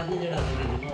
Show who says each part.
Speaker 1: ಅದೇ ಹೇಳೋದು